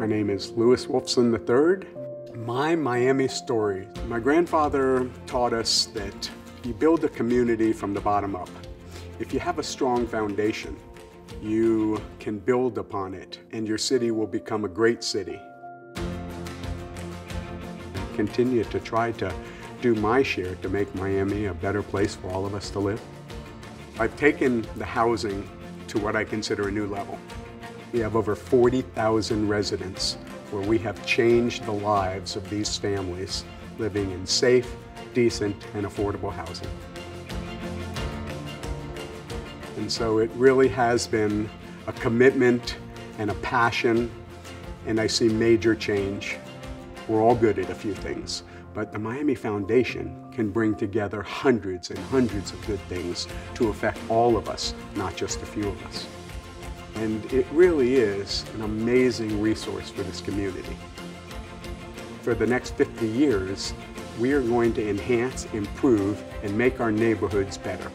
My name is Louis Wolfson III. My Miami story. My grandfather taught us that you build a community from the bottom up. If you have a strong foundation, you can build upon it and your city will become a great city. Continue to try to do my share to make Miami a better place for all of us to live. I've taken the housing to what I consider a new level. We have over 40,000 residents where we have changed the lives of these families living in safe, decent, and affordable housing. And so it really has been a commitment and a passion, and I see major change. We're all good at a few things, but the Miami Foundation can bring together hundreds and hundreds of good things to affect all of us, not just a few of us. And it really is an amazing resource for this community. For the next 50 years, we are going to enhance, improve, and make our neighborhoods better.